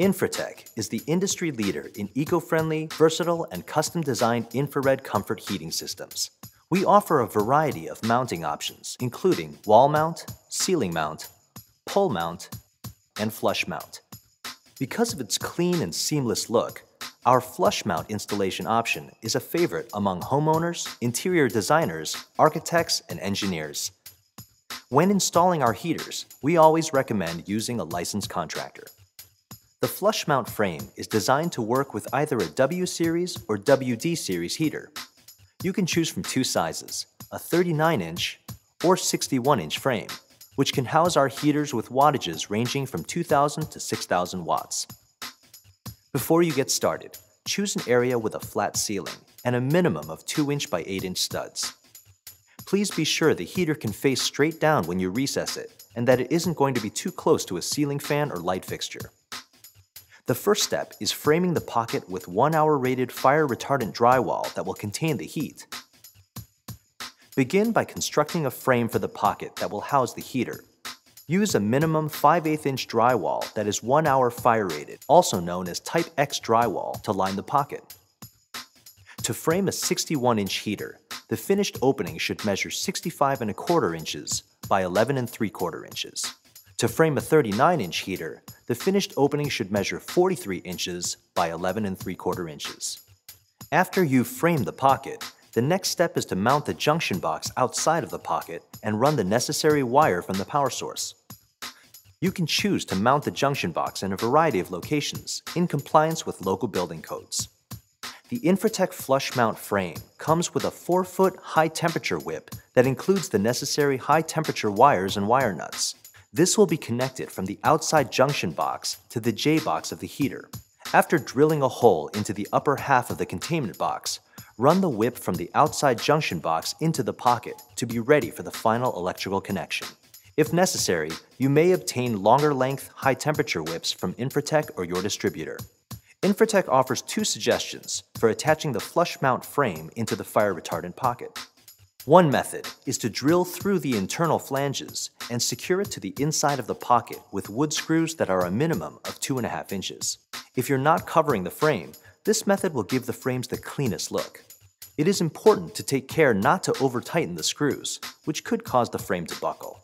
Infratech is the industry leader in eco-friendly, versatile, and custom-designed infrared comfort heating systems. We offer a variety of mounting options, including wall mount, ceiling mount, pole mount, and flush mount. Because of its clean and seamless look, our flush mount installation option is a favorite among homeowners, interior designers, architects, and engineers. When installing our heaters, we always recommend using a licensed contractor. The flush mount frame is designed to work with either a W series or WD series heater. You can choose from two sizes, a 39-inch or 61-inch frame, which can house our heaters with wattages ranging from 2,000 to 6,000 watts. Before you get started, choose an area with a flat ceiling and a minimum of 2-inch by 8-inch studs. Please be sure the heater can face straight down when you recess it and that it isn't going to be too close to a ceiling fan or light fixture. The first step is framing the pocket with 1 hour rated fire retardant drywall that will contain the heat. Begin by constructing a frame for the pocket that will house the heater. Use a minimum 5 8 inch drywall that is 1 hour fire rated, also known as Type X drywall, to line the pocket. To frame a 61 inch heater, the finished opening should measure 65 and a quarter inches by 11 and 3 quarter inches. To frame a 39 inch heater, the finished opening should measure 43 inches by 11 and 3 quarter inches. After you've framed the pocket, the next step is to mount the junction box outside of the pocket and run the necessary wire from the power source. You can choose to mount the junction box in a variety of locations in compliance with local building codes. The Infratech flush mount frame comes with a 4-foot high-temperature whip that includes the necessary high-temperature wires and wire nuts. This will be connected from the outside junction box to the J-box of the heater. After drilling a hole into the upper half of the containment box, run the whip from the outside junction box into the pocket to be ready for the final electrical connection. If necessary, you may obtain longer length, high temperature whips from Infratech or your distributor. Infratech offers two suggestions for attaching the flush mount frame into the fire retardant pocket. One method is to drill through the internal flanges and secure it to the inside of the pocket with wood screws that are a minimum of 2.5 inches. If you're not covering the frame, this method will give the frames the cleanest look. It is important to take care not to over-tighten the screws, which could cause the frame to buckle.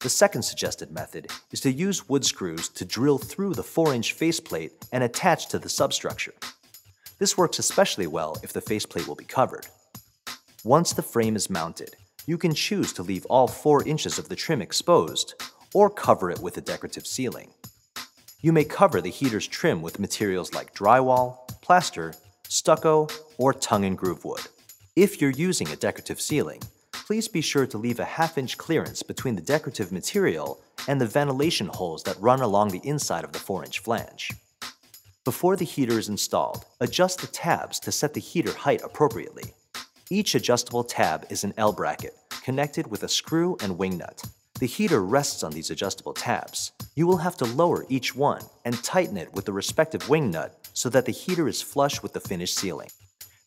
The second suggested method is to use wood screws to drill through the 4-inch faceplate and attach to the substructure. This works especially well if the faceplate will be covered. Once the frame is mounted, you can choose to leave all 4 inches of the trim exposed or cover it with a decorative ceiling. You may cover the heater's trim with materials like drywall, plaster, stucco, or tongue and groove wood. If you're using a decorative ceiling, please be sure to leave a half inch clearance between the decorative material and the ventilation holes that run along the inside of the 4 inch flange. Before the heater is installed, adjust the tabs to set the heater height appropriately. Each adjustable tab is an L bracket, connected with a screw and wing nut. The heater rests on these adjustable tabs. You will have to lower each one and tighten it with the respective wing nut so that the heater is flush with the finished ceiling.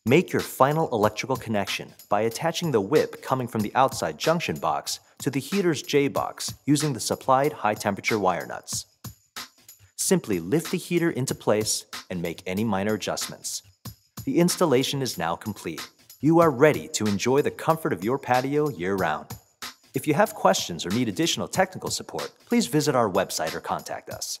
Make your final electrical connection by attaching the whip coming from the outside junction box to the heater's J-box using the supplied high-temperature wire nuts. Simply lift the heater into place and make any minor adjustments. The installation is now complete. You are ready to enjoy the comfort of your patio year-round. If you have questions or need additional technical support, please visit our website or contact us.